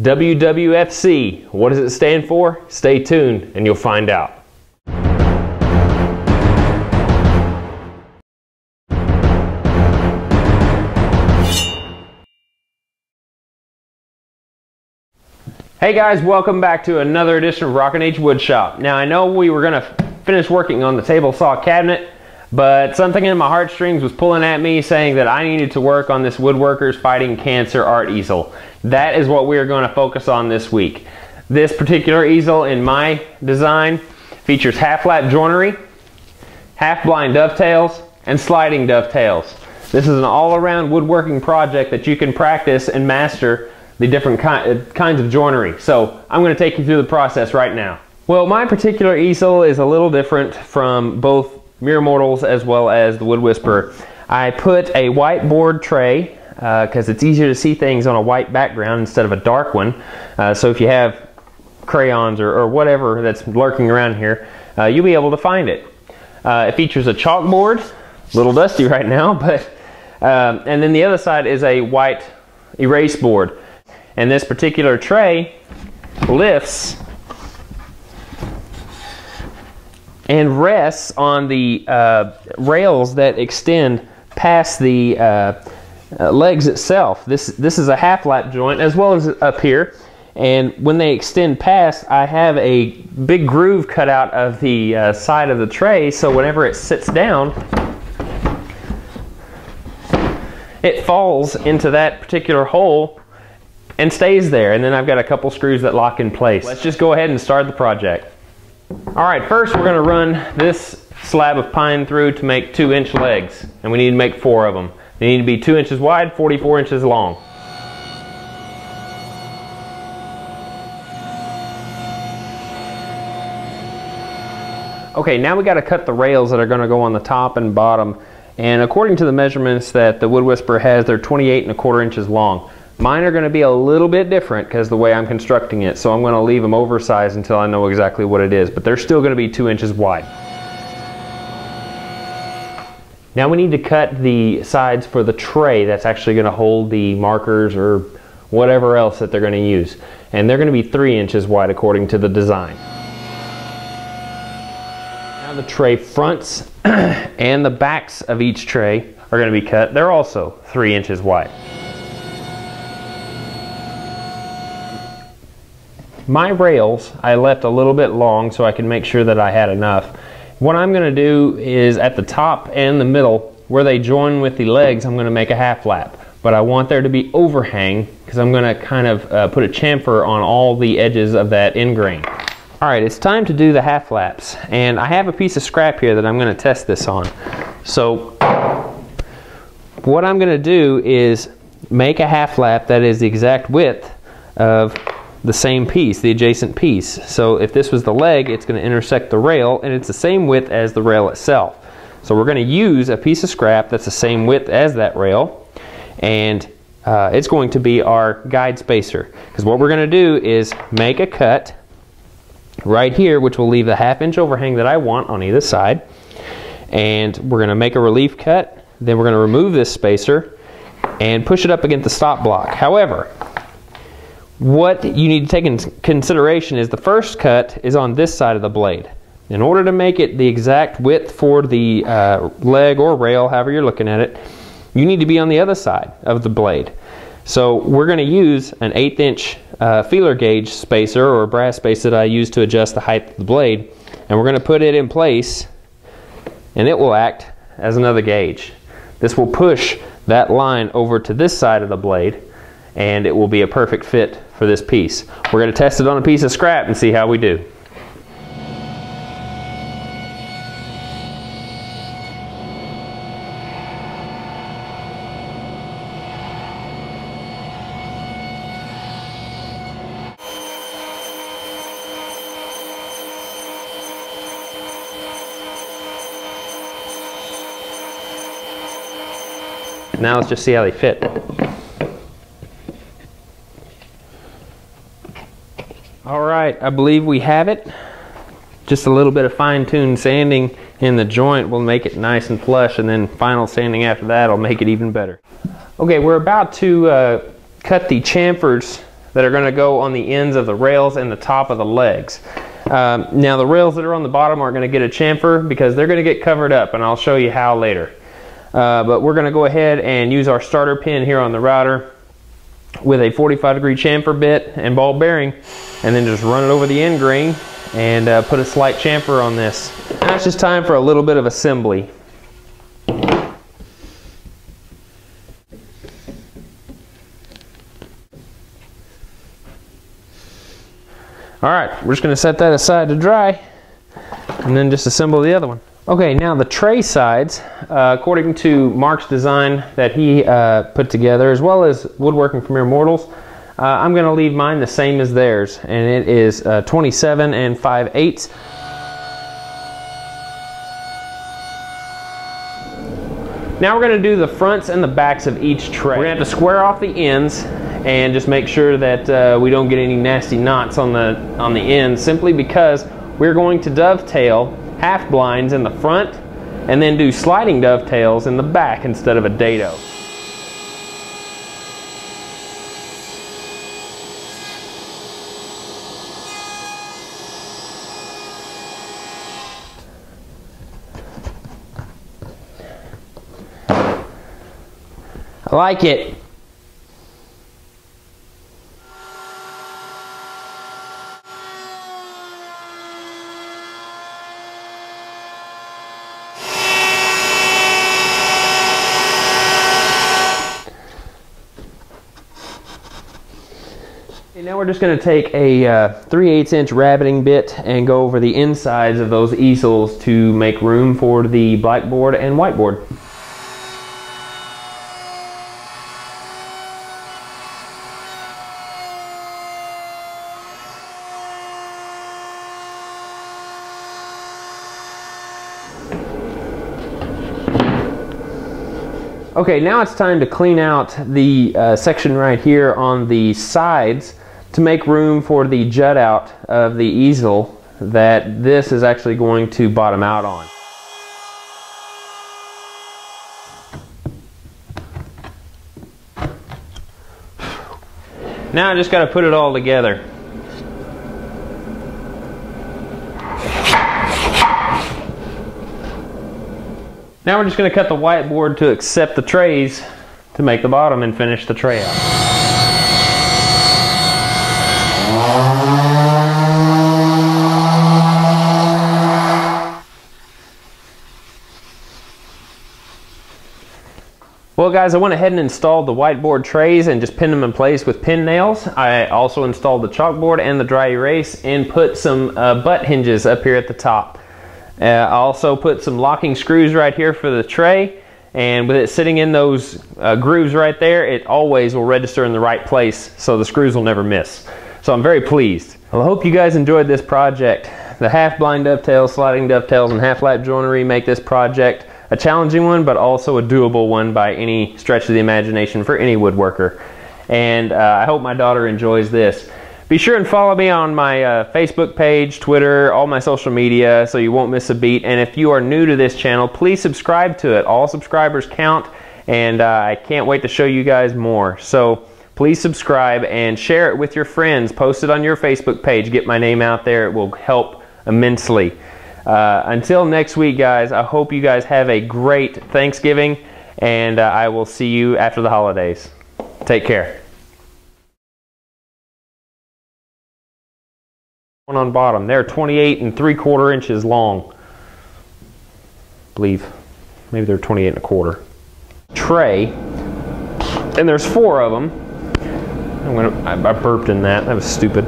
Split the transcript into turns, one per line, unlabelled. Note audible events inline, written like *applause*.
WWFC. What does it stand for? Stay tuned and you'll find out. Hey guys, welcome back to another edition of Rock-n H Woodshop. Now I know we were gonna finish working on the table saw cabinet, but something in my heartstrings was pulling at me saying that I needed to work on this Woodworkers Fighting Cancer art easel. That is what we are gonna focus on this week. This particular easel in my design features half lap joinery, half blind dovetails, and sliding dovetails. This is an all around woodworking project that you can practice and master the different ki uh, kinds of joinery. So I'm going to take you through the process right now. Well, my particular easel is a little different from both Mere Mortals as well as the Wood Whisperer. I put a whiteboard tray because uh, it's easier to see things on a white background instead of a dark one. Uh, so if you have crayons or, or, whatever that's lurking around here, uh, you'll be able to find it. Uh, it features a chalkboard, a little dusty *laughs* right now, but um, and then the other side is a white erase board. And this particular tray lifts and rests on the uh, rails that extend past the uh, uh, legs itself. This, this is a half lap joint as well as up here. And when they extend past, I have a big groove cut out of the uh, side of the tray so whenever it sits down, it falls into that particular hole and stays there. And then I've got a couple screws that lock in place. Let's just go ahead and start the project. All right, first we're gonna run this slab of pine through to make two inch legs. And we need to make four of them. They need to be two inches wide, 44 inches long. Okay, now we gotta cut the rails that are gonna go on the top and bottom. And according to the measurements that the Wood Whisperer has, they're 28 and a quarter inches long. Mine are going to be a little bit different because the way I'm constructing it, so I'm going to leave them oversized until I know exactly what it is, but they're still going to be two inches wide. Now we need to cut the sides for the tray that's actually going to hold the markers or whatever else that they're going to use. And they're going to be three inches wide according to the design. Now the tray fronts *clears throat* and the backs of each tray are going to be cut. They're also three inches wide. My rails I left a little bit long so I can make sure that I had enough. What I'm going to do is at the top and the middle where they join with the legs I'm going to make a half lap. But I want there to be overhang because I'm going to kind of uh, put a chamfer on all the edges of that end grain. Alright, it's time to do the half laps. And I have a piece of scrap here that I'm going to test this on. So what I'm going to do is make a half lap that is the exact width of the same piece, the adjacent piece. So if this was the leg, it's going to intersect the rail and it's the same width as the rail itself. So we're going to use a piece of scrap that's the same width as that rail and uh, it's going to be our guide spacer. Because what we're going to do is make a cut right here which will leave the half inch overhang that I want on either side. And we're going to make a relief cut. Then we're going to remove this spacer and push it up against the stop block. However, what you need to take into consideration is the first cut is on this side of the blade. In order to make it the exact width for the uh, leg or rail, however you're looking at it, you need to be on the other side of the blade. So we're going to use an eighth inch uh, feeler gauge spacer or brass space that I use to adjust the height of the blade. And we're going to put it in place and it will act as another gauge. This will push that line over to this side of the blade and it will be a perfect fit for this piece. We're going to test it on a piece of scrap and see how we do. Now let's just see how they fit. Right, I believe we have it. Just a little bit of fine-tuned sanding in the joint will make it nice and flush and then final sanding after that will make it even better. Okay, we're about to uh, cut the chamfers that are going to go on the ends of the rails and the top of the legs. Um, now the rails that are on the bottom are going to get a chamfer because they're going to get covered up and I'll show you how later. Uh, but we're going to go ahead and use our starter pin here on the router with a 45 degree chamfer bit and ball bearing and then just run it over the end grain and uh, put a slight chamfer on this. Now it's just time for a little bit of assembly. All right, we're just gonna set that aside to dry and then just assemble the other one. Okay, now the tray sides, uh, according to Marc's design that he uh, put together, as well as Woodworking Mere Mortals, uh, I'm gonna leave mine the same as theirs, and it is uh, 27 and 5 eighths. Now we're gonna do the fronts and the backs of each tray. We're gonna have to square off the ends and just make sure that uh, we don't get any nasty knots on the, on the ends simply because we're going to dovetail half blinds in the front and then do sliding dovetails in the back instead of a dado. I like it. Now we're just going to take a uh, 3 8 inch rabbeting bit and go over the insides of those easels to make room for the blackboard and whiteboard. Okay, now it's time to clean out the uh, section right here on the sides to make room for the jut out of the easel that this is actually going to bottom out on. Now I just got to put it all together. Now we're just going to cut the whiteboard to accept the trays to make the bottom and finish the tray out. Well guys, I went ahead and installed the whiteboard trays and just pinned them in place with pin nails. I also installed the chalkboard and the dry erase and put some uh, butt hinges up here at the top. Uh, I also put some locking screws right here for the tray and with it sitting in those uh, grooves right there, it always will register in the right place so the screws will never miss. So I'm very pleased. Well, I hope you guys enjoyed this project. The half blind dovetails, sliding dovetails, and half lap joinery make this project a challenging one, but also a doable one by any stretch of the imagination for any woodworker. And uh, I hope my daughter enjoys this. Be sure and follow me on my uh, Facebook page, Twitter, all my social media so you won't miss a beat. And if you are new to this channel, please subscribe to it. All subscribers count and uh, I can't wait to show you guys more. So please subscribe and share it with your friends. Post it on your Facebook page. Get my name out there. It will help immensely. Uh, until next week, guys, I hope you guys have a great Thanksgiving and uh, I will see you after the holidays. Take care. one on bottom. They're 28 and 3 quarter inches long. I believe. Maybe they're 28 and a quarter. Tray. And there's four of them. I'm gonna, I, I burped in that. That was stupid.